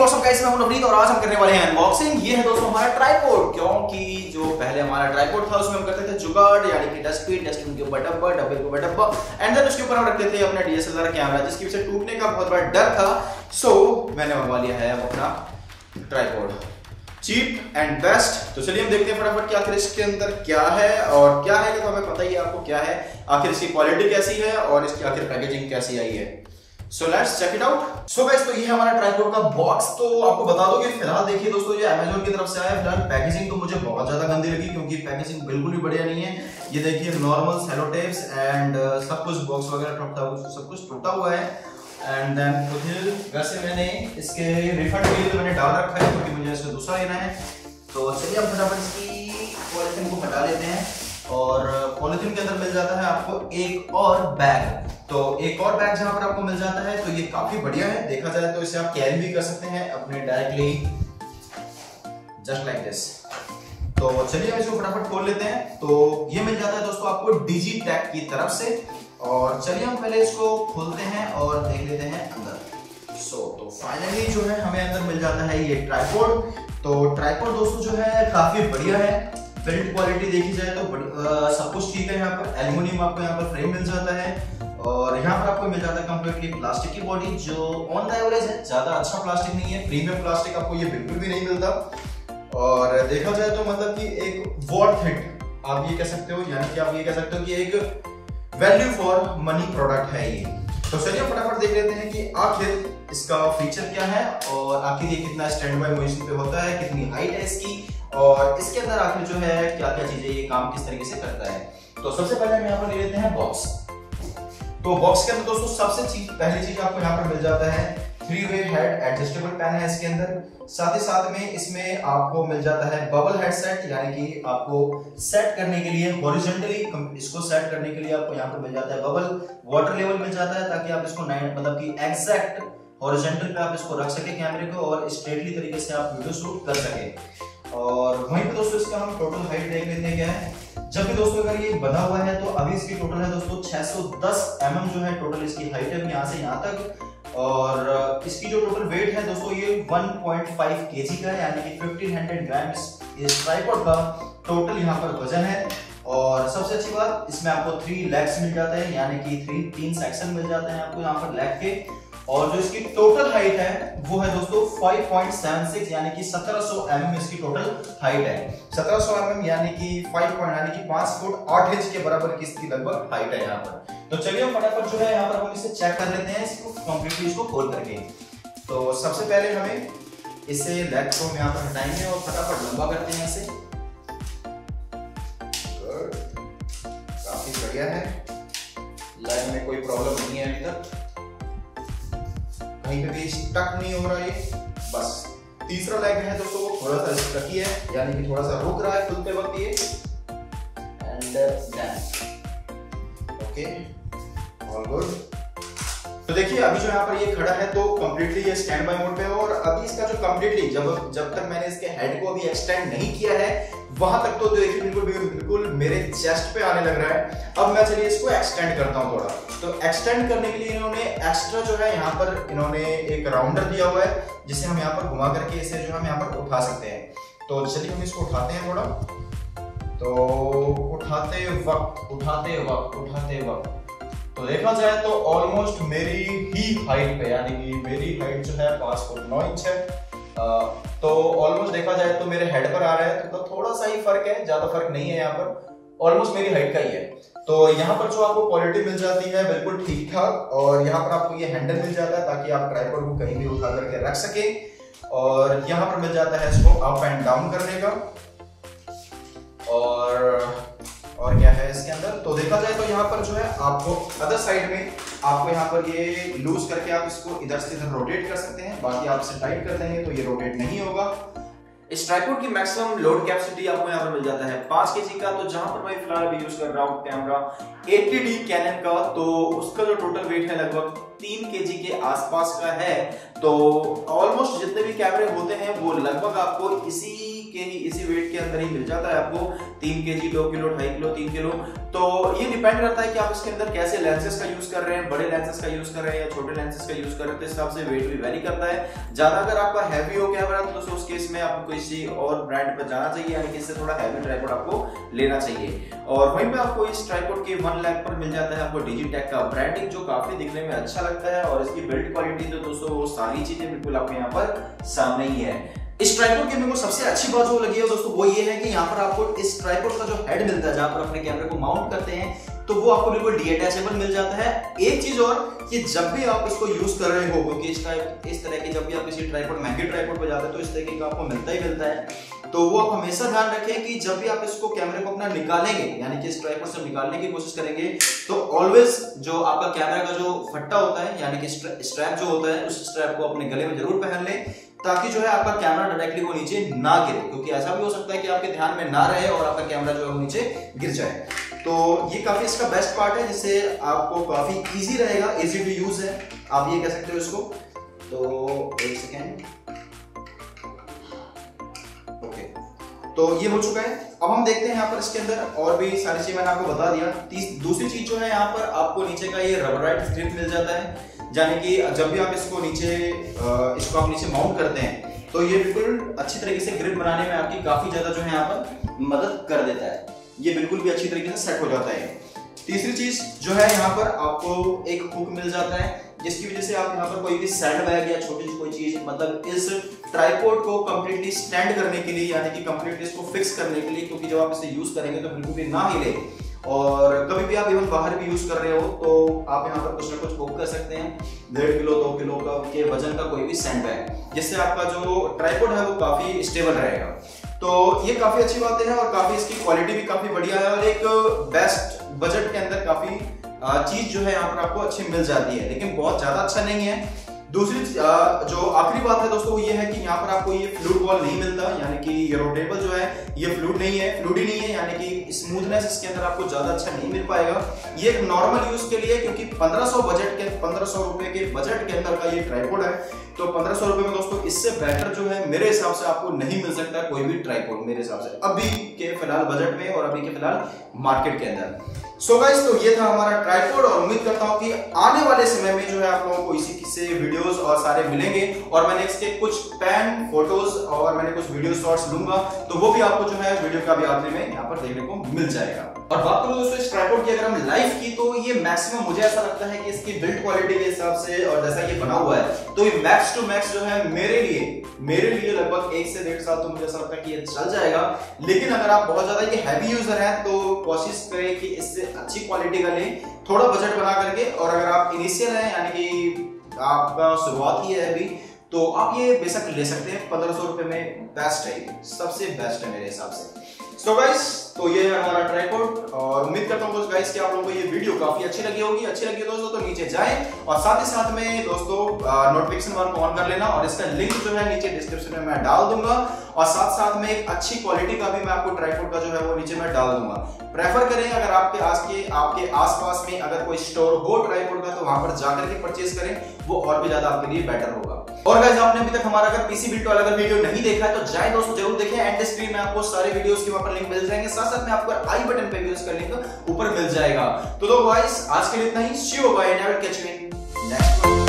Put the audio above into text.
WhatsApp guys मैं हूँ नवनीत और आज हम करने वाले हैं अनबॉक्सिंग ये है दोस्तों हमारा ट्राइपॉड क्योंकि जो पहले हमारा ट्राइपॉड था, उसमें हम करते थे जुगाड़, यानी कि डस्ट स्पीड डस्टबिन के ऊपर डब्बा, डब्बे के ऊपर डब्बा एंड देन उसके ऊपर हम रखते थे अपना डीएसएलआर कैमरा जिसकी वजह से टूटने का बहुत बड़ा डर था। सो मैंने मंगवा लिया है अपना ट्राइपॉड चीप एंड बेस्ट तो चलिए हम देखते हैं फटाफट कि आखिर इसके अंदर क्या है और क्या है तो हमें पता ही है आपको क्या है। आखिर इसकी क्वालिटी कैसी है और इसकी आखिर पैकेजिंग कैसी आई है। So let's check it out so guys तो ये हमारा ट्राइपॉड का बॉक्स तो आपको बता दो कि फ़िलहाल देखिए दोस्तों, ये अमेजोन की तरफ़ से आया फ़िलहाल पैकेजिंग तो मुझे बहुत ज़्यादा गंदी लगी, क्योंकि पैकेजिंग बिल्कुल भी बढ़िया नहीं है। ये देखिए नॉर्मल सेलो टेप्स एंड सब कुछ बॉक्स वगैरह टूटा हुआ, सब कुछ टूटा हुआ है। एंड देन फिर वैसे मैंने इसके रिफंड के लिए मैंने डाल रखा है, क्योंकि मुझे इसका दूसरा लेना है। तो चलिए हम फटाफट इसकी पॉलिथीन को हटा लेते हैं और पॉलिथीन के अंदर मिल जाता है आपको एक और बैग तो एक और बैग जहाँ पर आपको मिल जाता है तो ये काफ़ी बढ़िया है। देखा जाए तो इसे आप कैरी भी कर सकते हैं अपने डायरेक्टली जस्ट लाइक दिस तो चलिए इसको फटाफट खोल लेते हैं। तो ये मिल जाता है दोस्तों आपको डिजी टैग की तरफ़ से। और चलिए हम पहले इसको खोलते हैं और देख लेते हैं अंदर। सो so, तो फाइनली जो है हमें अंदर मिल जाता है ये ट्राईपोर्ड तो ट्राइपॉड दोस्तों जो है काफ़ी बढ़िया है। बिल्ड क्वालिटी देखी जाए तो आ, सब कुछ ठीक है यहाँ पर। एल्यूमिनियम आपको यहाँ पर फ्रेम मिल जाता है। और यहाँ पर आपको मिल जाता है कंप्लीटली प्लास्टिक की बॉडी जो ऑन द एवरेज है, ज़्यादा अच्छा प्लास्टिक नहीं है प्रीमियम प्लास्टिक आपको ये बिल्कुल भी नहीं मिलता। और देखा जाए तो मतलब कि एक वर्थ हिट आप ये कह सकते हो, यानी कि आप ये कह सकते हो कि एक वैल्यू फॉर मनी प्रोडक्ट है ये। तो चलिए फटाफट देख लेते हैं कि आखिर इसका फीचर क्या है, और आखिर ये कितना स्टैंड बाय पोजीशन पे होता है, कितनी हाइट है इसकी, और इसके अंदर आखिर जो है क्या क्या चीज़ें ये काम किस तरीके से करता है। तो सबसे पहले हम यहाँ पर ले लेते हैं बॉक्स तो बॉक्स के अंदर दोस्तों, सबसे चीज़, पहली चीज़ आपको यहाँ पर मिल जाता है three way head adjustable pan है इसके अंदर। साथ ही साथ में इसमें आपको मिल जाता है बबल हेड सेट यानी कि आपको सेट करने के लिए हॉरिजॉन्टली इसको सेट करने के लिए आपको यहाँ पर मिल जाता है बबल वाटर लेवल मिल जाता है ताकि आप इसको नाइन मतलब कि एग्जैक्ट हॉरिजॉन्टल पे आप इसको रख सके कैमरे को और स्ट्रेटली तरीके से आप वीडियो शूट कर सके। और वहीं पे दोस्तों, इसका हम टोटल हाइट देख लेते हैं क्या है। जब भी दोस्तों अगर ये बना हुआ है तो अभी इसकी टोटल है दोस्तों 610 mm जो है टोटल इसकी हाइट है, यहाँ से यहाँ तक। और इसकी जो टोटल वेट है दोस्तों, ये 1.5 केजी का यानी कि 1500 ग्राम इस का टोटल यहाँ पर वज़न है। और सबसे अच्छी बात, इसमें आपको थ्री लेग्स मिल जाते हैं, यानी कि थ्री तीन सेक्शन मिल जाते हैं आपको यहाँ पर लेग के। और जो इसकी टोटल हाइट है, वो है दोस्तों 5.76 यानी कि 1700 mm इसकी टोटल हाइट है। 1700 mm यानी कि 5 पॉइंट यानी कि 5 फुट 8 इंच के बराबर की इसकी लगभग हाइट है यहाँ पर। तो चलिए हम फटाफट जो है यहाँ पर हम इसे चेक कर लेते हैं इसको कंप्लीटली इसको खोल करके। तो सबसे पहले हमें इसे लेग हम यहाँ पर हटाएँगे और फटाफट लंबा करते हैं इसे। काफ़ी बढ़िया है। लेग में कोई प्रॉब्लम नहीं है अभी तक। कहीं पे भी स्टक नहीं हो रहा ये बस तीसरा लेग है दोस्तों वो थोड़ा सा स्टकी है यानी कि थोड़ा सा रुक रहा है खुलते वक्त ये। एंड ओके ऑल गुड तो देखिए, अभी जो यहाँ पर ये खड़ा है तो कम्प्लीटली ये स्टैंड बाय मोड पे है और अभी इसका जो कंप्लीटली जब जब तक मैंने इसके हेड को अभी एक्सटेंड नहीं किया है, वहाँ तक तो देखिए बिल्कुल बिल्कुल मेरे चेस्ट पे आने लग रहा है। अब मैं चलिए इसको एक्सटेंड करता हूँ थोड़ा। तो एक्सटेंड करने के लिए इन्होंने एक्स्ट्रा जो है, यहाँ पर इन्होंने एक राउंडर दिया हुआ है, जिसे हम यहाँ पर घुमा करके इसे जो हम यहाँ पर उठा सकते हैं। तो चलिए हम इसको उठाते हैं थोड़ा। तो उठाते वक्त उठाते वक्त उठाते वक्त। तो देखा जाए तो ऑलमोस्ट मेरी ही हाइट पे, यानी कि मेरी हाइट जो है पाँच फुट नौ इंच है। तो ऑलमोस्ट देखा जाए तो मेरे हेड पर आ रहा है तो थोड़ा सा ही फ़र्क है, ज़्यादा फ़र्क नहीं है यहाँ पर। ऑलमोस्ट मेरी हाइट का ही है। तो यहाँ पर जो आपको क्वालिटी मिल जाती है, बिल्कुल ठीक ठाक, और यहाँ पर आपको ये हैंडल मिल जाता है, ताकि आप ट्राइपॉड को कहीं भी उठा करके रख सके, और यहाँ पर मिल जाता है इसको अप एंड डाउन करने का। और और क्या है इसके अंदर? तो देखा जाए तो यहाँ पर जो है, आपको अदर साइड में आपको यहाँ पर ये लूज करके आप इसको इधर से इधर रोटेट कर सकते हैं। बाकी आप इसे टाइट कर देंगे तो ये रोटेट नहीं होगा। इस ट्राइपॉड की मैक्सिमम लोड कैपेसिटी आपको यहाँ पर मिल जाता है पाँच के का। तो जहाँ पर मैं फ़िलहाल अभी यूज़ कर रहा हूँ कैमरा 80D कैनन का तो उसका जो टोटल वेट है लगभग तीन के के आसपास का है। तो ऑलमोस्ट जितने भी कैमरे होते हैं, वो लगभग आपको इसी के ही इसी वेट के अंदर ही मिल जाता है आपको तीन के जी दो किलो ढाई किलो तीन किलो तो ये डिपेंड करता है कि आप इसके अंदर कैसे लेंसेज का यूज़ कर रहे हैं, बड़े लेंसेज का यूज़ कर रहे हैं या छोटे लेंसेज का यूज़ कर रहे हैं तो इस हिसाब से वेट भी वेरी करता है। ज़्यादा अगर आपका हैवी हो कैमरा तो दोस्तों उस केस में आपको किसी और ब्रांड पर जाना चाहिए, यानी कि इससे थोड़ा हैवी ट्राईपोड आपको लेना चाहिए। और वहीं पे आपको इस ट्राईपोड के वन लैख पर मिल जाता है आपको डिजिटेक का। ब्रांडिंग जो काफ़ी दिखने में अच्छा लगता है और इसकी बिल्ड क्वालिटी तो दोस्तों, वो सारी चीज़ें बिल्कुल आपको यहाँ पर सामने ही है। इस ट्राइपोड की मेरे को सबसे अच्छी बात जो लगी है दोस्तों, वो ये है कि यहाँ पर आपको इस ट्राइपोड का जो हेड मिलता है, जहाँ पर अपने कैमरे को माउंट करते हैं तो वो आपको बिल्कुल डीअटैचेबल मिल जाता है। एक चीज़ और कि जब भी आप इसको यूज़ कर रहे हो, क्योंकि इस टाइप इस तरह की जब भी आप किसी ट्राइपोड महँगे ट्राइपोड पे जाते हैं तो इस तरीके का आपको मिलता ही मिलता है। तो वो आप हमेशा ध्यान रखें कि जब भी आप इसको कैमरे को अपना निकालेंगे, यानी कि इस ट्राइपोड से निकालने की कोशिश करेंगे तो ऑलवेज जो आपका कैमरा का जो फट्टा होता है, यानी कि स्ट्रैप जो होता है, उस स्ट्रैप को अपने गले में ज़रूर पहन लें। ताकि जो है आपका कैमरा डायरेक्टली वो नीचे ना गिरे, क्योंकि ऐसा भी हो सकता है कि आपके ध्यान में ना रहे और आपका कैमरा जो है वो नीचे गिर जाए। तो ये काफ़ी इसका बेस्ट पार्ट है, जिससे आपको काफ़ी इजी रहेगा इजी टू यूज़ है। आप ये कह सकते हो इसको। तो एक सेकेंड ओके तो ये हो चुका है। अब हम देखते हैं यहाँ पर इसके अंदर और भी सारी चीज़ मैंने आपको बता दिया। दूसरी चीज़ जो है यहाँ पर आपको नीचे का ये रबराइट ग्रिप मिल जाता है। यानी कि जब भी आप इसको नीचे इसको आप नीचे माउंट करते हैं तो ये बिल्कुल अच्छी तरीके से ग्रिप बनाने में आपकी काफ़ी ज़्यादा जो है यहाँ पर मदद कर देता है। ये बिल्कुल भी अच्छी तरीके से सेट हो जाता है। तीसरी चीज़ जो है यहाँ पर आपको एक हुक मिल जाता है, जिसकी वजह से आप यहाँ पर कोई भी सैंड बैग या छोटी सी कोई चीज़ मतलब इस ट्राईपोर्ट को कंप्लीटली स्टैंड करने के लिए, यानी कि कंप्लीटली इसको फिक्स करने के लिए, क्योंकि जब आप इसे यूज़ करेंगे तो बिल्कुल भी ना हिले। और कभी भी आप इवन बाहर भी यूज़ कर रहे हो तो आप यहाँ पर कुछ ना कुछ बुक कर सकते हैं। डेढ़ किलो, दो किलो का के वज़न का कोई भी सेंट है, जिससे आपका जो ट्राईपोड है वो काफ़ी स्टेबल रहेगा। तो ये काफ़ी अच्छी बातें हैं और काफ़ी इसकी क्वालिटी भी काफ़ी बढ़िया है और एक बेस्ट बजट के अंदर काफ़ी चीज़ जो है यहाँ पर आपको अच्छी मिल जाती है। लेकिन बहुत ज़्यादा अच्छा नहीं है। दूसरी जो आखिरी बात है दोस्तों ये है कि यहाँ पर आपको ये फ्लूड बॉल नहीं मिलता, यानी कि ये रोटेबल जो है, ये फ्लूड नहीं है फ्लूड ही नहीं है, यानी कि स्मूथनेस इसके अंदर आपको ज़्यादा अच्छा नहीं मिल पाएगा। ये एक नॉर्मल यूज़ के लिए, क्योंकि 1500 बजट के 1500 रुपए के बजट के अंदर का ये ट्राईपोड है। तो 1500 रुपए में दोस्तों इससे बेहतर जो है, मेरे हिसाब से आपको नहीं मिल सकता कोई भी ट्राईपोड मेरे हिसाब से अभी के फ़िलहाल बजट में और अभी के फ़िलहाल मार्केट के अंदर। सो so गाइस तो ये था हमारा ट्राइपोड और उम्मीद करता हूँ कि आने वाले समय में जो है आप लोगों को इसी से वीडियोस और सारे मिलेंगे। और मैंने इसके कुछ पैन फ़ोटोज़ और मैंने कुछ वीडियो शॉर्ट्स लूँगा तो वो भी आपको जो है वीडियो का भी आखिरी में यहाँ पर देखने को मिल जाएगा। और बात करूँ दोस्तों इस ट्राइपोड की अगर हम लाइव की तो ये मैक्सिमम मुझे ऐसा लगता है कि इसकी बिल्ड क्वालिटी के हिसाब से और जैसा ये बना हुआ है तो ये मैक्स टू मैक्स जो है मेरे लिए मेरे लिए लगभग एक से डेढ़ साल तो मुझे ऐसा लगता है कि ये चल जाएगा। लेकिन अगर आप बहुत ज़्यादा ये हैवी यूज़र हैं तो कोशिश करें कि इससे अच्छी क्वालिटी का लें, थोड़ा बजट बना करके, और अगर आप इनिशियल हैं, यानी कि आपका शुरुआत ही है अभी तो आप ये बेशक ले सकते हैं, पंद्रह सौ रुपए में बेस्ट है, सबसे बेस्ट है मेरे हिसाब से। सो so गाइस तो ये है हमारा ट्राइपॉड उम्मीद करता हूँ गाइस कि आप लोगों को ये वीडियो काफ़ी अच्छी लगी होगी। अच्छी लगी दोस्तों तो नीचे जाए और साथ ही साथ में दोस्तों नोटिफिकेशन को ऑन कर लेना और इसका लिंक जो है नीचे डिस्क्रिप्शन में मैं डाल दूँगा और साथ साथ में एक अच्छी क्वालिटी का भी मैं आपको ट्राइपॉड का जो है वो नीचे मैं डाल दूँगा। प्रेफर करें अगर आपके आस के, आपके आसपास में अगर कोई स्टोर हो ट्राइपॉड का तो वहाँ पर जाकर के परचेज करें, वो और भी ज़्यादा आपके लिए बेटर होगा। और गाइस आपने अभी तक हमारा अगर पीसी बिल्ट वाला अगर वीडियो नहीं देखा है तो जाए दोस्तों, ज़रूर देखें एंड स्क्रीन में आपको सारे वीडियोस के वहाँ पर लिंक मिल जाएँगे। साथ साथ में आपको आई बटन पे भी उसका लिंक ऊपर मिल जाएगा। तो दो गाइस आज के लिए इतना ही। See you bye next